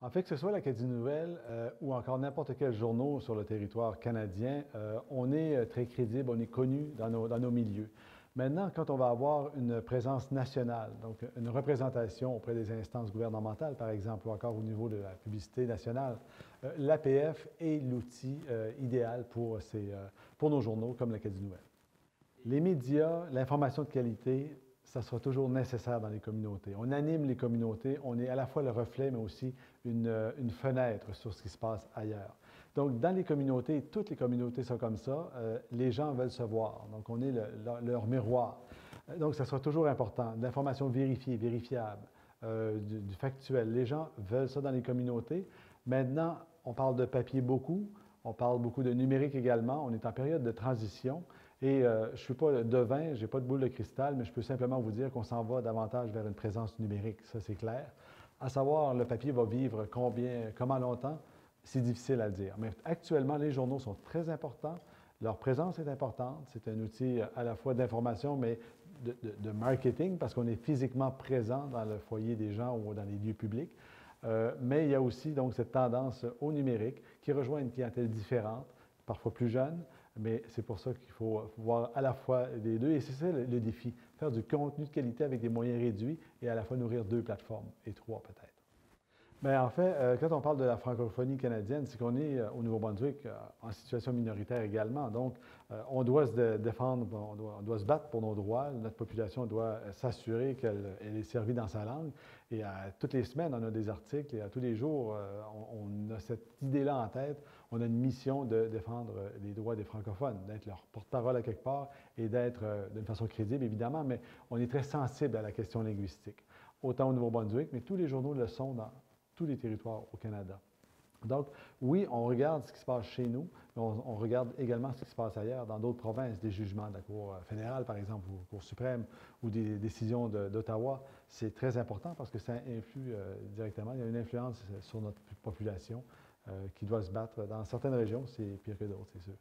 En fait, que ce soit l'Acadie Nouvelle euh, ou encore n'importe quel journal sur le territoire canadien, euh, on est euh, très crédible, on est connu dans nos, dans nos, milieux. Maintenant, quand on va avoir une présence nationale, donc une représentation auprès des instances gouvernementales, par exemple, ou encore au niveau de la publicité nationale, l'APF est l'outil idéal pour, ces, pour nos journaux comme l'Acadie Nouvelle. Les médias, l'information de qualité, ça sera toujours nécessaire dans les communautés. On anime les communautés, on est à la fois le reflet, mais aussi une, euh, une fenêtre sur ce qui se passe ailleurs. Donc, dans les communautés, toutes les communautés sont comme ça, euh, les gens veulent se voir. Donc, on est le, leur miroir. Euh, donc, ça sera toujours important. L'information vérifiée, vérifiable, du factuel. Les gens veulent ça dans les communautés. Maintenant, on parle de papier beaucoup, on parle beaucoup de numérique également. On est en période de transition. Et euh, je ne suis pas devin, je n'ai pas de boule de cristal, mais je peux simplement vous dire qu'on s'en va davantage vers une présence numérique, ça c'est clair. À savoir, le papier va vivre combien, comment longtemps, c'est difficile à dire. Mais actuellement, les journaux sont très importants. Leur présence est importante. C'est un outil à la fois d'information, mais de, marketing, parce qu'on est physiquement présent dans le foyer des gens ou dans les lieux publics. Euh, mais il y a aussi donc cette tendance au numérique qui rejoint une clientèle différente, parfois plus jeune, mais c'est pour ça qu'il faut voir à la fois les deux. Et c'est ça le, défi, faire du contenu de qualité avec des moyens réduits et à la fois nourrir deux plateformes, et trois peut-être. Bien, en fait, euh, quand on parle de la francophonie canadienne, c'est qu'on est, euh, au Nouveau-Brunswick euh, en situation minoritaire également. Donc, on doit se défendre, on doit, se battre pour nos droits. Notre population doit s'assurer qu'elle est servie dans sa langue. Et toutes les semaines, on a des articles et à tous les jours, on, on, a cette idée-là en tête. On a une mission de défendre les droits des francophones, d'être leur porte-parole à quelque part et d'être d'une façon crédible, évidemment, mais on est très sensible à la question linguistique. Autant au Nouveau-Brunswick, mais tous les journaux le sont dans tous les territoires au Canada. Donc, oui, on regarde ce qui se passe chez nous, mais on, regarde également ce qui se passe ailleurs, dans d'autres provinces, des jugements de la Cour fédérale, par exemple, ou Cour suprême, ou des décisions d'Ottawa. C'est très important parce que ça influe euh, directement, il y a une influence sur notre population euh, qui doit se battre. Dans certaines régions, c'est pire que d'autres, c'est sûr.